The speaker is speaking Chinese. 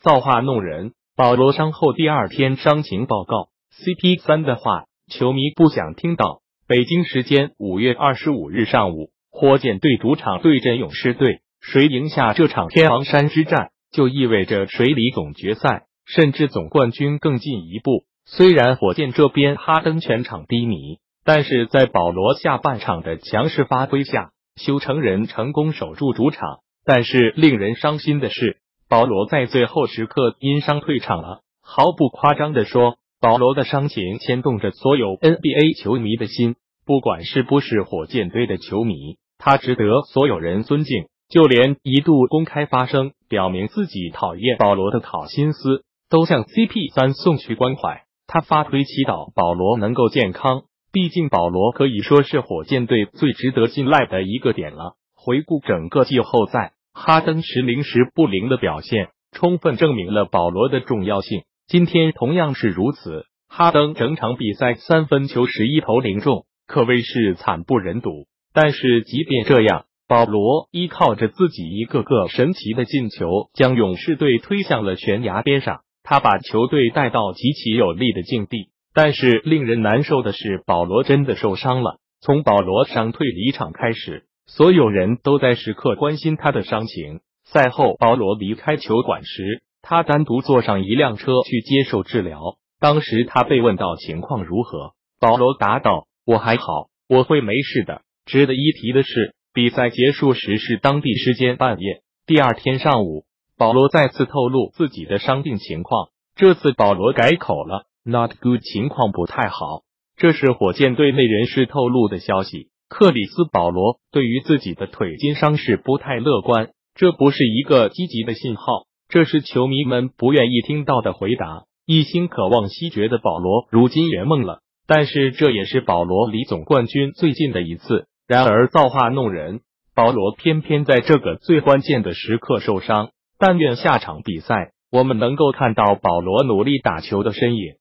造化弄人。保罗伤后第二天伤情报告，CP 三的话，球迷不想听到。北京时间五月二十五日上午，火箭队主场对阵勇士队，谁赢下这场天王山之战，就意味着谁离总决赛甚至总冠军更进一步。虽然火箭这边哈登全场低迷，但是在保罗下半场的强势发挥下，修成人成功守住主场。但是令人伤心的是，保罗在最后时刻因伤退场了。毫不夸张的说，保罗的伤情牵动着所有 NBA 球迷的心，不管是不是火箭队的球迷，他值得所有人尊敬。就连一度公开发声表明自己讨厌保罗的好心思，都向 CP 三送去关怀。他发推祈祷保罗能够健康，毕竟保罗可以说是火箭队最值得信赖的一个点了。回顾整个季后赛。哈登时灵时不灵的表现，充分证明了保罗的重要性。今天同样是如此，哈登整场比赛三分球十一投零中，可谓是惨不忍睹。但是即便这样，保罗依靠着自己一个个神奇的进球，将勇士队推向了悬崖边上。他把球队带到极其有利的境地。但是令人难受的是，保罗真的受伤了。从保罗伤退离场开始。所有人都在时刻关心他的伤情。赛后，保罗离开球馆时，他单独坐上一辆车去接受治疗。当时他被问到情况如何，保罗答道：“我还好，我会没事的。”值得一提的是，比赛结束时是当地时间半夜。第二天上午，保罗再次透露自己的伤病情况。这次保罗改口了，“Not good，情况不太好。”这是火箭队内人士透露的消息。克里斯保罗对于自己的腿筋伤势不太乐观，这不是一个积极的信号，这是球迷们不愿意听到的回答。一心渴望西决的保罗如今圆梦了，但是这也是保罗离总冠军最近的一次。然而造化弄人，保罗偏偏在这个最关键的时刻受伤。但愿下场比赛我们能够看到保罗努力打球的身影。